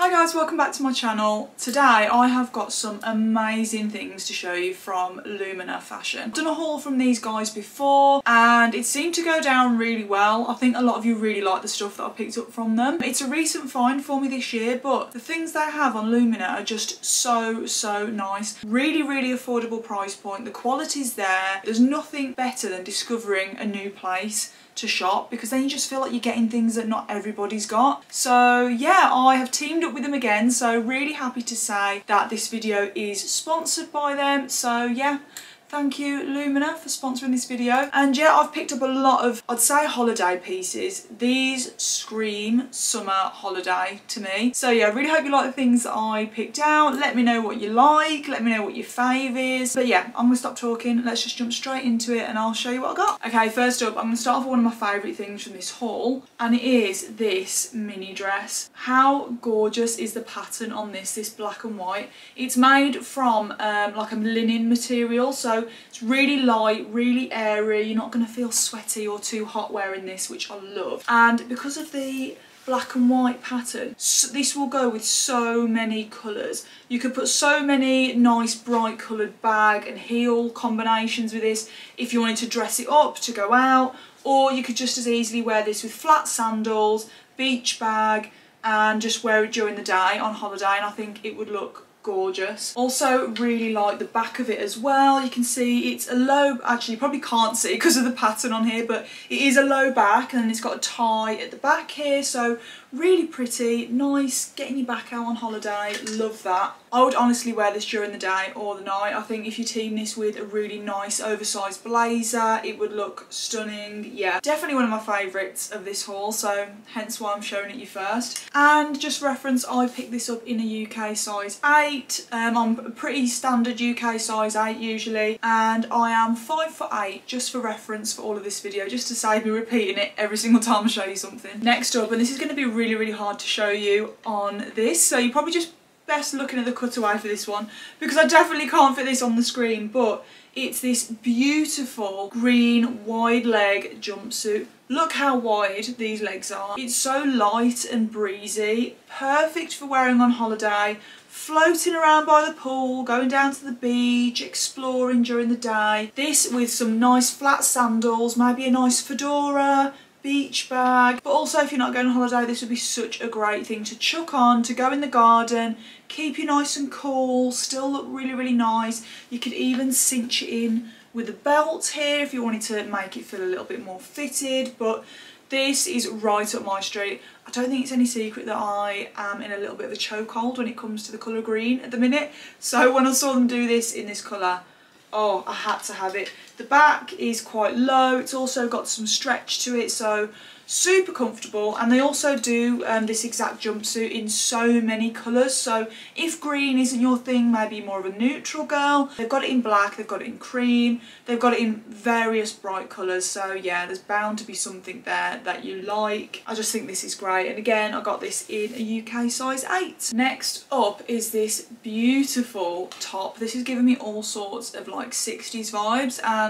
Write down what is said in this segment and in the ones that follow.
Hi guys, welcome back to my channel. Today I have got some amazing things to show you from Lumina Fashion. I've done a haul from these guys before and it seemed to go down really well. I think a lot of you really like the stuff that I picked up from them. It's a recent find for me this year but the things they have on Lumina are just so, so nice. Really, really affordable price point. The quality's there. There's nothing better than discovering a new place to shop because then you just feel like you're getting things that not everybody's got. So yeah, I have teamed up with them again. So really happy to say that this video is sponsored by them. So yeah, Thank you Lumina for sponsoring this video. And yeah, I've picked up a lot of, I'd say holiday pieces. These scream summer holiday to me. So yeah, I really hope you like the things I picked out. Let me know what you like. Let me know what your fave is. But yeah, I'm gonna stop talking. Let's just jump straight into it and I'll show you what I got. Okay, first up, I'm gonna start off with one of my favourite things from this haul. And it is this mini dress. How gorgeous is the pattern on this, this black and white. It's made from um, like a linen material. So it's really light, really airy. You're not going to feel sweaty or too hot wearing this, which I love. And because of the black and white pattern. So this will go with so many colours. You could put so many nice bright coloured bag and heel combinations with this if you wanted to dress it up to go out or you could just as easily wear this with flat sandals, beach bag and just wear it during the day on holiday and I think it would look gorgeous. Also really like the back of it as well. You can see it's a low, actually you probably can't see because of the pattern on here, but it is a low back and it's got a tie at the back here. So really pretty, nice, getting your back out on holiday, love that. I would honestly wear this during the day or the night. I think if you team this with a really nice oversized blazer, it would look stunning. Yeah, definitely one of my favourites of this haul, so hence why I'm showing it you first. And just reference, I picked this up in a UK size 8. Um, I'm a pretty standard UK size 8 usually, and I am 5 foot 8 just for reference for all of this video, just to save me repeating it every single time I show you something. Next up, and this is going to be really, really hard to show you on this, so you probably just best looking at the cutaway for this one because I definitely can't fit this on the screen but it's this beautiful green wide leg jumpsuit. Look how wide these legs are. It's so light and breezy, perfect for wearing on holiday, floating around by the pool, going down to the beach, exploring during the day. This with some nice flat sandals, maybe a nice fedora, beach bag. But also if you're not going on holiday, this would be such a great thing to chuck on, to go in the garden, keep you nice and cool, still look really, really nice. You could even cinch it in with a belt here if you wanted to make it feel a little bit more fitted. But this is right up my street. I don't think it's any secret that I am in a little bit of a chokehold when it comes to the colour green at the minute. So when I saw them do this in this colour, oh I had to have it. The back is quite low, it's also got some stretch to it so super comfortable and they also do um, this exact jumpsuit in so many colours so if green isn't your thing maybe more of a neutral girl. They've got it in black they've got it in cream they've got it in various bright colours so yeah there's bound to be something there that you like. I just think this is great and again I got this in a UK size 8 next up is this beautiful top. This is giving me all sorts of like 60s vibes and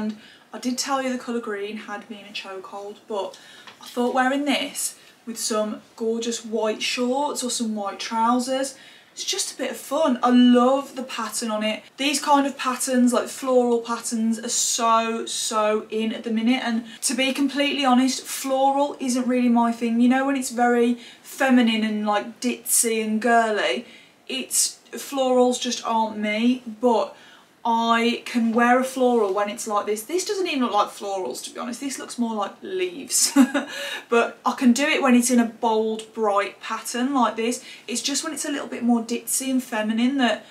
I did tell you the colour green had me in a chokehold but I thought wearing this with some gorgeous white shorts or some white trousers it's just a bit of fun. I love the pattern on it. These kind of patterns, like floral patterns, are so, so in at the minute. And to be completely honest, floral isn't really my thing. You know when it's very feminine and like ditzy and girly, it's florals just aren't me. But I can wear a floral when it's like this. This doesn't even look like florals to be honest, this looks more like leaves. but I can do it when it's in a bold, bright pattern like this. It's just when it's a little bit more ditzy and feminine that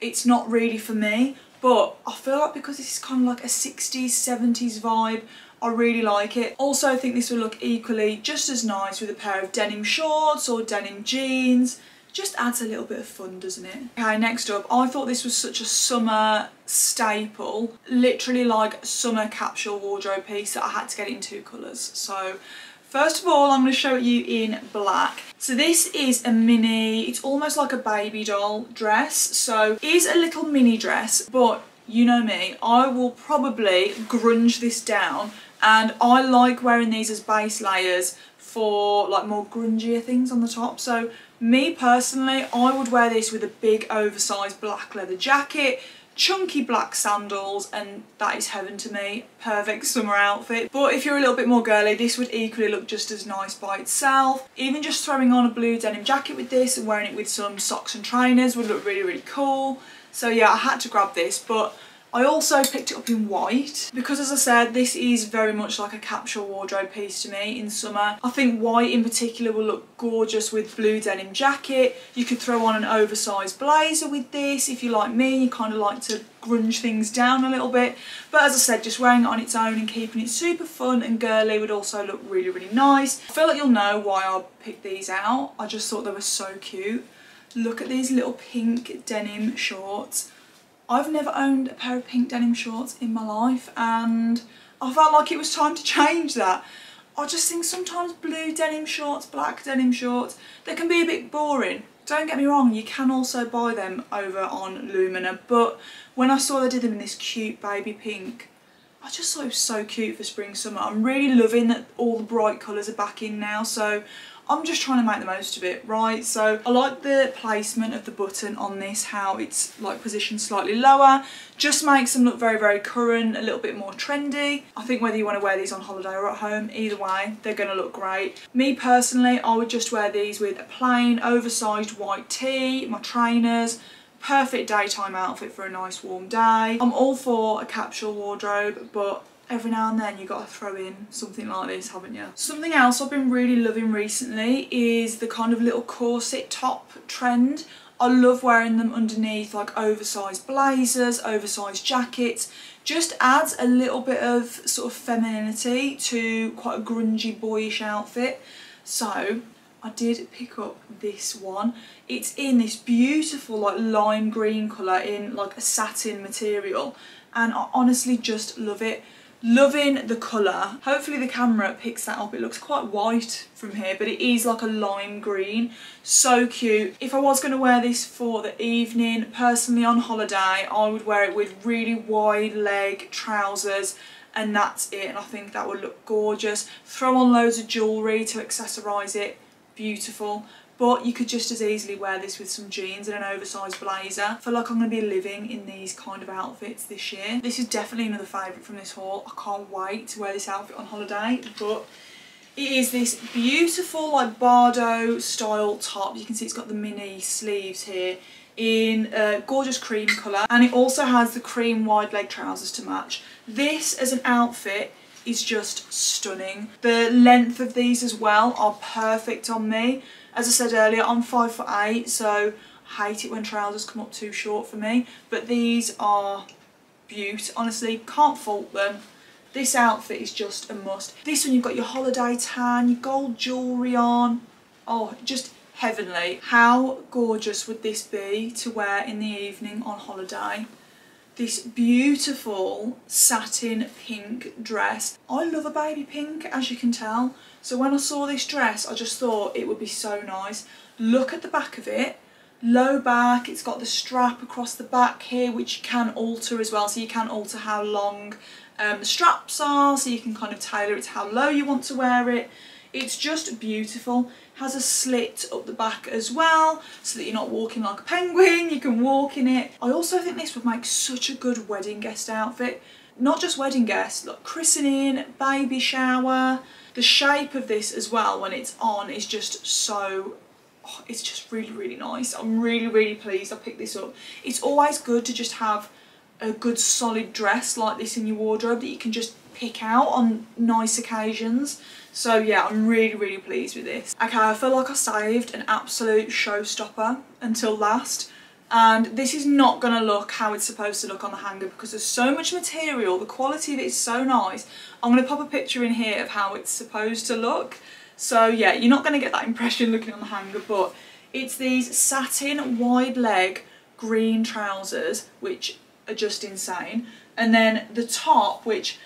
it's not really for me. But I feel like because this is kind of like a 60s, 70s vibe, I really like it. Also I think this will look equally just as nice with a pair of denim shorts or denim jeans just adds a little bit of fun, doesn't it? Okay, next up, I thought this was such a summer staple, literally like summer capsule wardrobe piece that I had to get it in two colours. So First of all, I'm going to show it you in black. So this is a mini, it's almost like a baby doll dress. So is a little mini dress, but you know me, I will probably grunge this down and I like wearing these as base layers for like more grungier things on the top. So Me personally, I would wear this with a big oversized black leather jacket, chunky black sandals and that is heaven to me. Perfect summer outfit. But if you're a little bit more girly this would equally look just as nice by itself. Even just throwing on a blue denim jacket with this and wearing it with some socks and trainers would look really really cool. So yeah I had to grab this but I also picked it up in white because as I said this is very much like a capsule wardrobe piece to me in summer. I think white in particular will look gorgeous with blue denim jacket. You could throw on an oversized blazer with this if you like me, you kind of like to grunge things down a little bit but as I said just wearing it on its own and keeping it super fun and girly would also look really really nice. I feel like you'll know why I picked these out. I just thought they were so cute. Look at these little pink denim shorts I've never owned a pair of pink denim shorts in my life and I felt like it was time to change that. I just think sometimes blue denim shorts, black denim shorts, they can be a bit boring. Don't get me wrong, you can also buy them over on Lumina, but when I saw they did them in this cute baby pink, I just thought it was so cute for spring summer. I'm really loving that all the bright colours are back in now, so I'm just trying to make the most of it, right? So I like the placement of the button on this, how it's like positioned slightly lower. Just makes them look very, very current, a little bit more trendy. I think whether you want to wear these on holiday or at home, either way, they're going to look great. Me personally, I would just wear these with a plain, oversized white tee, my trainers, perfect daytime outfit for a nice warm day. I'm all for a capsule wardrobe, but every now and then you got to throw in something like this haven't you something else i've been really loving recently is the kind of little corset top trend i love wearing them underneath like oversized blazers oversized jackets just adds a little bit of sort of femininity to quite a grungy boyish outfit so I did pick up this one. It's in this beautiful like lime green colour in like a satin material and I honestly just love it. Loving the colour. Hopefully the camera picks that up. It looks quite white from here, but it is like a lime green. So cute. If I was going to wear this for the evening, personally on holiday, I would wear it with really wide leg trousers and that's it. And I think that would look gorgeous. Throw on loads of jewellery to accessorise it. Beautiful but you could just as easily wear this with some jeans and an oversized blazer. I feel like I'm going to be living in these kind of outfits this year. This is definitely another favourite from this haul. I can't wait to wear this outfit on holiday, but it is this beautiful like Bardot style top. You can see it's got the mini sleeves here in a gorgeous cream colour and it also has the cream wide leg trousers to match. This as an outfit is just stunning. The length of these as well are perfect on me. As I said earlier, I'm five foot eight, so I hate it when trousers come up too short for me. But these are beaut. Honestly, can't fault them. This outfit is just a must. This one, you've got your holiday tan, your gold jewellery on. Oh, just heavenly. How gorgeous would this be to wear in the evening on holiday? This beautiful satin pink dress. I love a baby pink, as you can tell. So when I saw this dress, I just thought it would be so nice. Look at the back of it. Low back, it's got the strap across the back here, which you can alter as well. So you can alter how long um, the straps are, so you can kind of tailor it to how low you want to wear it. It's just beautiful. Has a slit up the back as well, so that you're not walking like a penguin, you can walk in it. I also think this would make such a good wedding guest outfit. Not just wedding guests, like christening, baby shower, the shape of this as well when it's on is just so oh, it's just really really nice I'm really really pleased I picked this up it's always good to just have a good solid dress like this in your wardrobe that you can just pick out on nice occasions so yeah I'm really really pleased with this okay I feel like I saved an absolute showstopper until last and this is not going to look how it's supposed to look on the hanger because there's so much material, the quality of it is so nice. I'm going to pop a picture in here of how it's supposed to look. So yeah, you're not going to get that impression looking on the hanger, but it's these satin wide leg green trousers, which are just insane. And then the top, which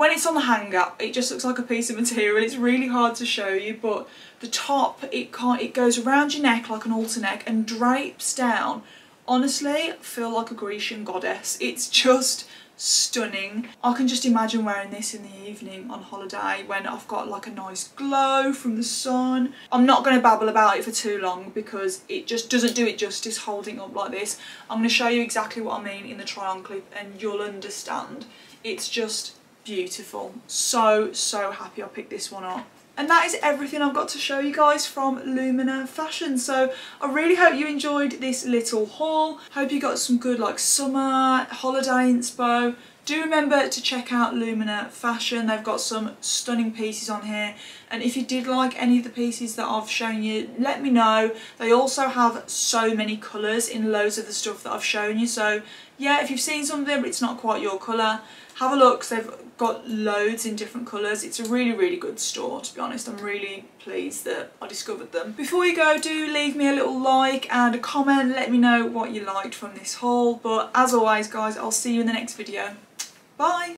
when it's on the hanger, it just looks like a piece of material. It's really hard to show you, but the top, it can't, it goes around your neck like an halter neck and drapes down. Honestly, I feel like a Grecian goddess. It's just stunning. I can just imagine wearing this in the evening on holiday when I've got like a nice glow from the sun. I'm not going to babble about it for too long because it just doesn't do it justice holding up like this. I'm going to show you exactly what I mean in the try on clip and you'll understand. It's just beautiful. So, so happy I picked this one up. And that is everything I've got to show you guys from Lumina Fashion. So I really hope you enjoyed this little haul. Hope you got some good like summer, holiday inspo. Do remember to check out Lumina Fashion. They've got some stunning pieces on here. And if you did like any of the pieces that I've shown you, let me know. They also have so many colours in loads of the stuff that I've shown you. So yeah, if you've seen something but it's not quite your colour, have a look they've got loads in different colours. It's a really, really good store, to be honest. I'm really pleased that I discovered them. Before you go, do leave me a little like and a comment. Let me know what you liked from this haul. But as always, guys, I'll see you in the next video. Bye!